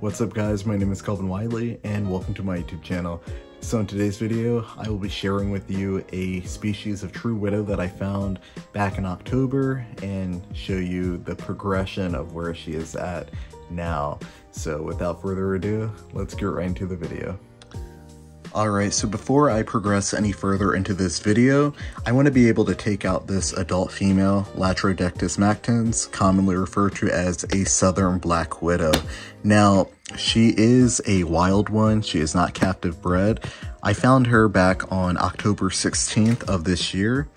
What's up guys, my name is Kelvin Wiley and welcome to my YouTube channel. So in today's video, I will be sharing with you a species of true widow that I found back in October and show you the progression of where she is at now. So without further ado, let's get right into the video. Alright, so before I progress any further into this video, I want to be able to take out this adult female Latrodectus mactans, commonly referred to as a southern black widow. Now, she is a wild one, she is not captive bred. I found her back on October 16th of this year.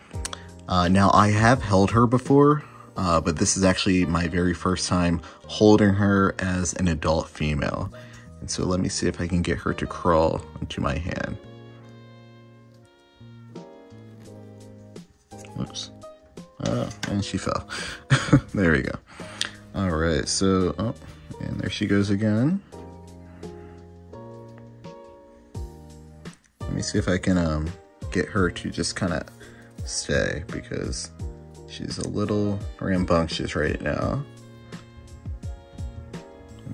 Uh, now, I have held her before, uh, but this is actually my very first time holding her as an adult female. And so let me see if I can get her to crawl into my hand. Oops. Oh, and she fell. there we go. All right, so, oh, and there she goes again. Let me see if I can um, get her to just kind of stay because she's a little rambunctious right now.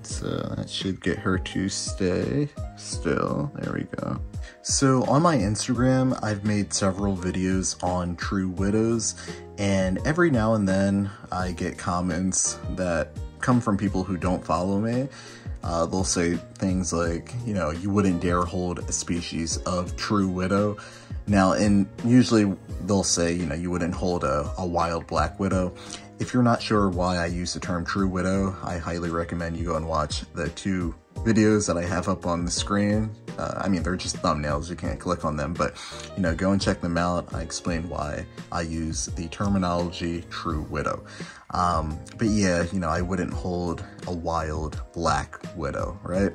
So that should get her to stay still. There we go. So on my Instagram, I've made several videos on true widows and every now and then I get comments that come from people who don't follow me. Uh, they'll say things like, you know, you wouldn't dare hold a species of true widow. Now, and usually they'll say, you know, you wouldn't hold a, a wild black widow. If you're not sure why I use the term true widow, I highly recommend you go and watch the two videos that I have up on the screen. Uh, I mean, they're just thumbnails, you can't click on them, but you know, go and check them out. I explain why I use the terminology true widow. Um, but yeah, you know, I wouldn't hold a wild black widow, right?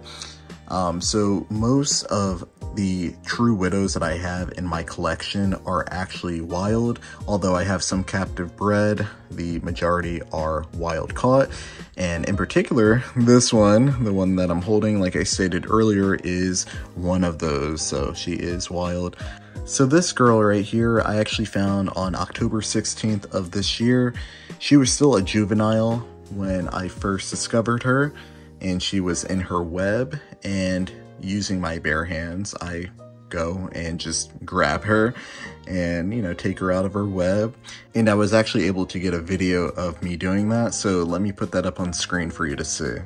Um, so most of the true widows that I have in my collection are actually wild, although I have some captive bred, the majority are wild caught. And in particular, this one, the one that I'm holding, like I stated earlier, is one of those. So she is wild. So this girl right here, I actually found on October 16th of this year. She was still a juvenile when I first discovered her and she was in her web and using my bare hands, I go and just grab her and, you know, take her out of her web. And I was actually able to get a video of me doing that. So let me put that up on screen for you to see.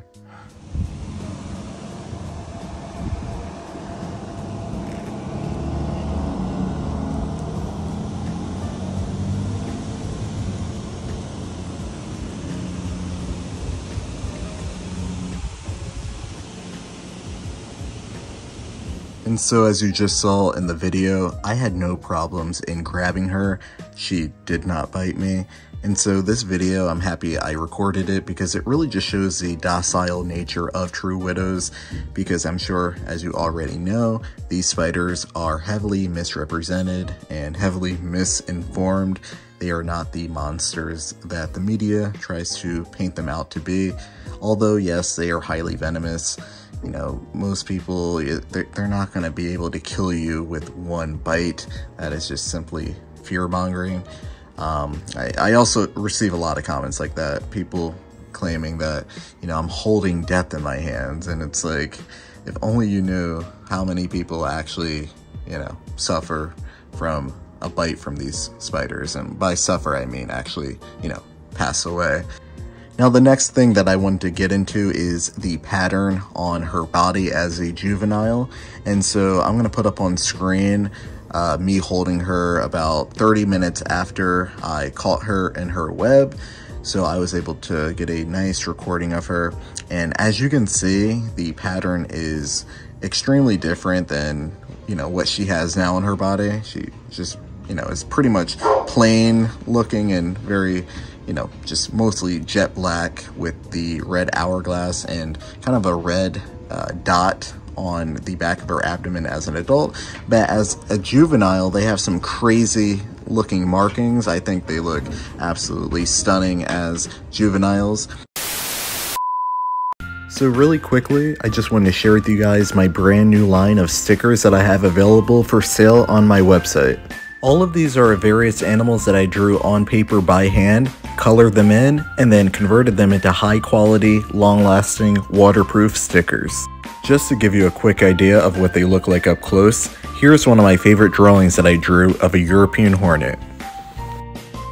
And so as you just saw in the video, I had no problems in grabbing her. She did not bite me. And so this video, I'm happy I recorded it because it really just shows the docile nature of true widows because I'm sure, as you already know, these spiders are heavily misrepresented and heavily misinformed. They are not the monsters that the media tries to paint them out to be. Although, yes, they are highly venomous you know, most people, they're not going to be able to kill you with one bite. That is just simply fear mongering. Um, I, I also receive a lot of comments like that. People claiming that, you know, I'm holding death in my hands. And it's like, if only you knew how many people actually, you know, suffer from a bite from these spiders. And by suffer, I mean actually, you know, pass away. Now the next thing that I wanted to get into is the pattern on her body as a juvenile. And so I'm going to put up on screen uh, me holding her about 30 minutes after I caught her in her web. So I was able to get a nice recording of her. And as you can see, the pattern is extremely different than, you know, what she has now in her body. She just, you know, is pretty much plain looking and very you know, just mostly jet black with the red hourglass and kind of a red uh, dot on the back of her abdomen as an adult. But as a juvenile, they have some crazy looking markings. I think they look absolutely stunning as juveniles. So really quickly, I just wanted to share with you guys my brand new line of stickers that I have available for sale on my website. All of these are various animals that I drew on paper by hand colored them in, and then converted them into high quality, long lasting, waterproof stickers. Just to give you a quick idea of what they look like up close, here's one of my favorite drawings that I drew of a European hornet.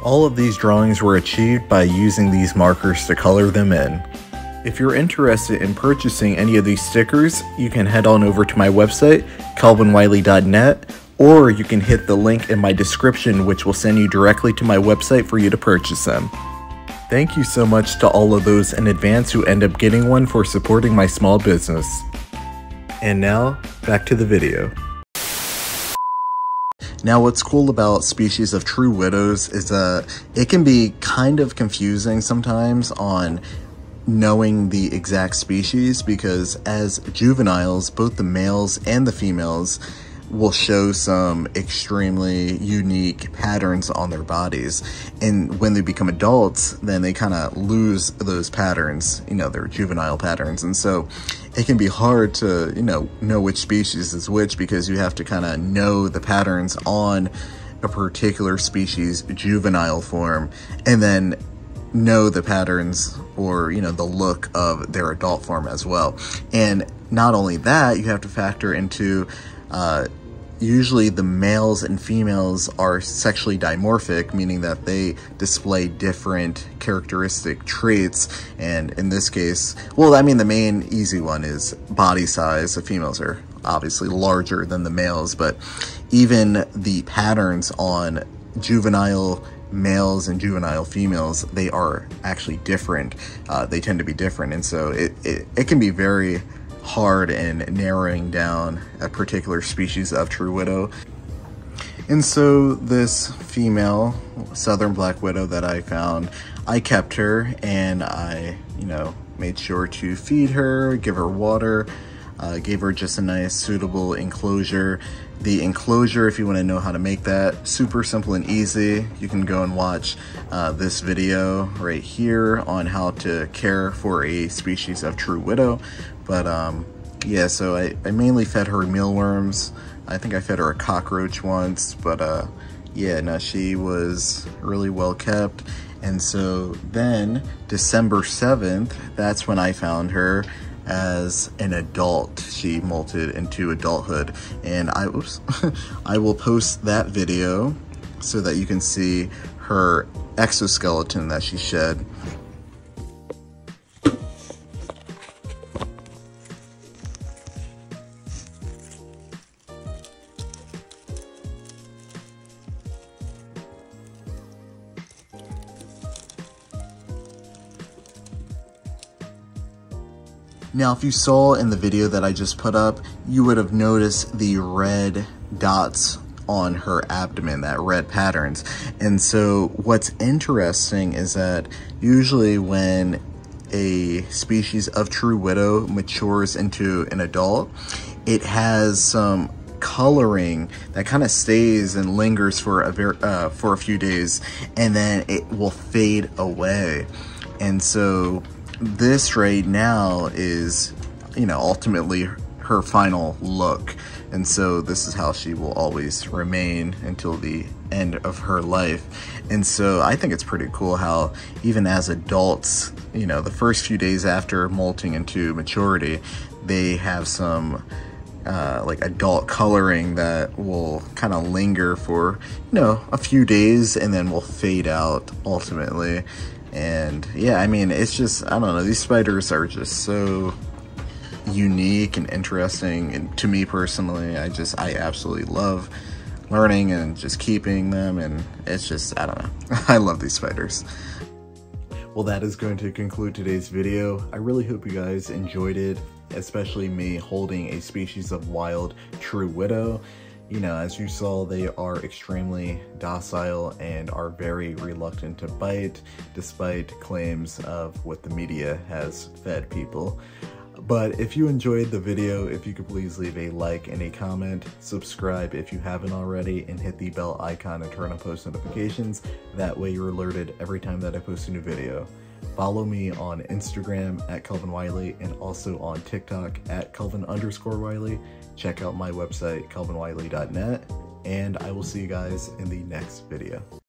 All of these drawings were achieved by using these markers to color them in. If you're interested in purchasing any of these stickers, you can head on over to my website, kelvinwiley.net, or you can hit the link in my description which will send you directly to my website for you to purchase them. Thank you so much to all of those in advance who end up getting one for supporting my small business. And now, back to the video. Now, what's cool about Species of True Widows is that it can be kind of confusing sometimes on knowing the exact species because as juveniles, both the males and the females will show some extremely unique patterns on their bodies. And when they become adults, then they kind of lose those patterns, you know, their juvenile patterns. And so it can be hard to, you know, know which species is which because you have to kind of know the patterns on a particular species juvenile form and then know the patterns or you know the look of their adult form as well and not only that you have to factor into uh, usually the males and females are sexually dimorphic, meaning that they display different characteristic traits. And in this case, well, I mean, the main easy one is body size. The females are obviously larger than the males, but even the patterns on juvenile males and juvenile females, they are actually different. Uh, they tend to be different. And so it, it, it can be very hard in narrowing down a particular species of true widow. And so this female southern black widow that I found, I kept her and I, you know, made sure to feed her, give her water, uh, gave her just a nice suitable enclosure. The enclosure, if you want to know how to make that, super simple and easy. You can go and watch uh, this video right here on how to care for a species of true widow. But um, yeah, so I, I mainly fed her mealworms. I think I fed her a cockroach once, but uh, yeah, no, she was really well kept. And so then December 7th, that's when I found her as an adult. She molted into adulthood. And I, oops, I will post that video so that you can see her exoskeleton that she shed. Now, if you saw in the video that I just put up, you would have noticed the red dots on her abdomen, that red patterns. And so what's interesting is that usually when a species of true widow matures into an adult, it has some coloring that kind of stays and lingers for a very uh, for a few days and then it will fade away and so this right now is, you know, ultimately her final look. And so this is how she will always remain until the end of her life. And so I think it's pretty cool how even as adults, you know, the first few days after molting into maturity, they have some uh, like adult coloring that will kind of linger for, you know, a few days and then will fade out ultimately. And yeah, I mean, it's just, I don't know, these spiders are just so unique and interesting. And to me personally, I just, I absolutely love learning and just keeping them. And it's just, I don't know, I love these spiders. Well, that is going to conclude today's video. I really hope you guys enjoyed it, especially me holding a species of wild true widow you know, as you saw, they are extremely docile and are very reluctant to bite, despite claims of what the media has fed people. But if you enjoyed the video, if you could please leave a like and a comment, subscribe if you haven't already, and hit the bell icon and turn on post notifications. That way you're alerted every time that I post a new video. Follow me on Instagram at Kelvin Wiley and also on TikTok at Kelvin underscore Wiley. Check out my website, kelvinwiley.net, and I will see you guys in the next video.